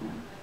Yeah.